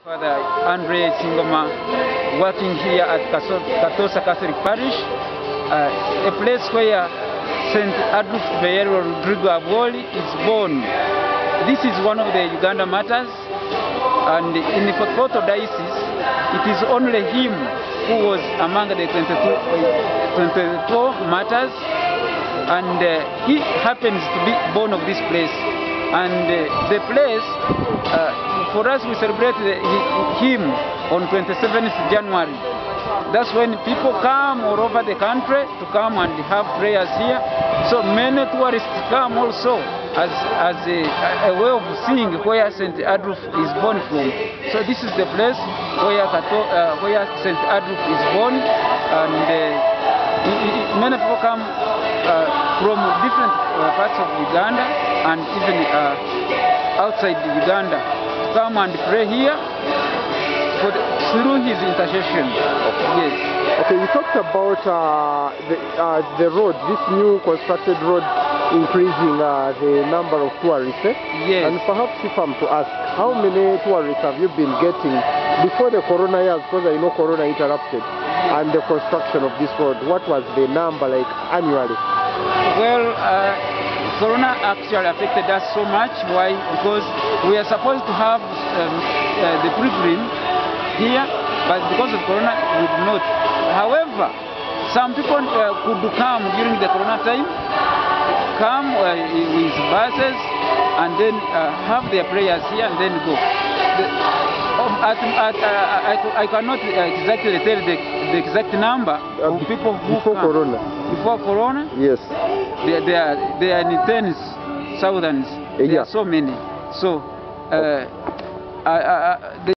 Father Andrew Isingoma, working here at Katoosa Catholic Parish, uh, a place where St. Adolf Bayero Ludigo Avoli is born. This is one of the Uganda martyrs, and in the Kokoto diocese, it is only him who was among the 22, uh, 24 martyrs, and uh, he happens to be born of this place. And uh, the place, uh, for us, we celebrate the, him on 27th January. That's when people come all over the country to come and have prayers here. So many tourists come also as, as a, a way of seeing where St. Adolf is born from. So this is the place where, Cato- uh, where St. Adolf is born. And uh, many people come uh, from different uh, parts of Uganda and even uh, outside Uganda come and pray here for the, through his intercession. Yes. Okay, you talked about uh, the, uh, the road, this new constructed road increasing uh, the number of tourists. eh? Yes. And perhaps if I'm to ask, how many tourists have you been getting before the corona years? Because I know corona interrupted and the construction of this road. What was the number like annually? Well, uh, Corona actually affected us so much. Why? Because we are supposed to have um, uh, the pilgrim here, but because of Corona, we did not. However, some people uh, could come during the Corona time, come uh, with buses, and then uh, have their prayers here and then go. The, at, at, uh, I, I cannot exactly tell the, the exact number Uh, of people who before come. corona? Before Corona, Yes. they, they are they are in tens, thousands. There are so many. So, uh, I, I,